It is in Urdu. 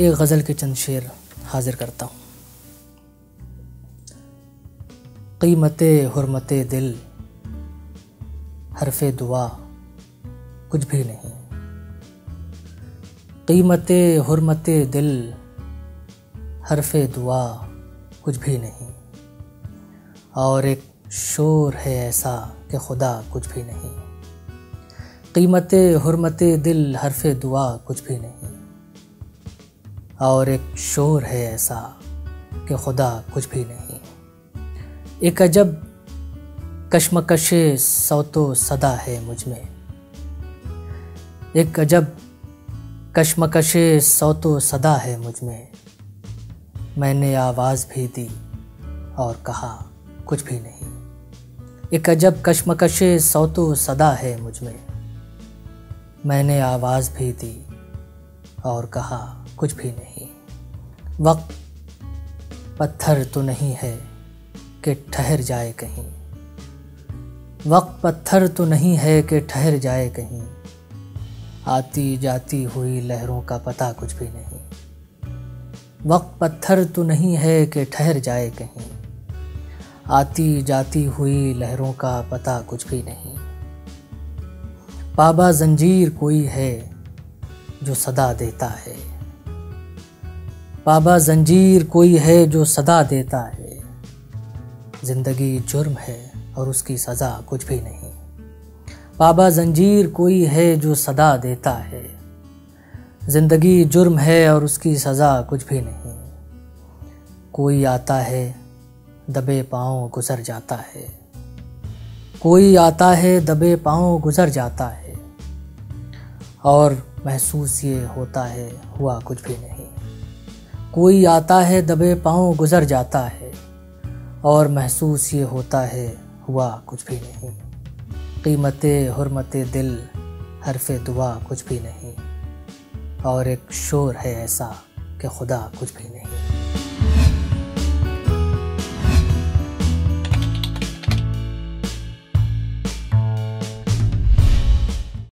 ایک غزل کے چند شعر حاضر کرتا ہوں۔ قیمت حرمت دل، حرف دعا کچھ بھی نہیں۔ قیمت حرمت دل، حرف دعا کچھ بھی نہیں۔ اور ایک شور ہے ایسا کہ خدا کچھ بھی نہیں۔ قیمت حرمت دل، حرف دعا کچھ بھی نہیں۔ اور ایک شور ہے ایسا کہ خدا کچھ بھی نہیں۔ ایک عجب کشمکش صوت و صدا ہے مجھ میں۔ ایک عجب کشمکش صوت و صدا ہے مجھ میں۔ میں نے آواز بھی دی اور کہا کچھ بھی نہیں۔ ایک عجب کشمکش صوت و صدا ہے مجھ میں۔ میں نے آواز بھی دی اور کہا، کچھ بھی نہیں۔ وقت پتھر تو نہیں ہے کہ ٹھہر جائے کہیں۔ وقت پتھر تو نہیں ہے کہ ٹھہر جائے کہیں۔ آتی جاتی ہوئی لہروں کا پتہ کچھ بھی نہیں۔ وقت پتھر تو نہیں ہے کہ ٹھہر جائے کہیں۔ آتی جاتی ہوئی لہروں کا پتہ کچھ بھی نہیں۔ پابا زنجیر کوئی ہے جو صدا دیتا ہے۔ پابا زنجیر کوئی ہے جو صدا دیتا ہے۔ زندگی جرم ہے اور اس کی سزا کچھ بھی نہیں۔ پابا زنجیر کوئی ہے جو صدا دیتا ہے۔ زندگی جرم ہے اور اس کی سزا کچھ بھی نہیں۔ کوئی آتا ہے، دبے پاؤں گزر جاتا ہے۔ کوئی آتا ہے، دبے پاؤں گزر جاتا ہے۔ اور محسوس یہ ہوتا ہے، ہوا کچھ بھی نہیں۔ کوئی آتا ہے، دبے پاؤں گزر جاتا ہے۔ اور محسوس یہ ہوتا ہے، ہوا کچھ بھی نہیں۔ قیمت حرمت دل، حرف دعا کچھ بھی نہیں۔ اور ایک شور ہے ایسا کہ خدا کچھ بھی نہیں۔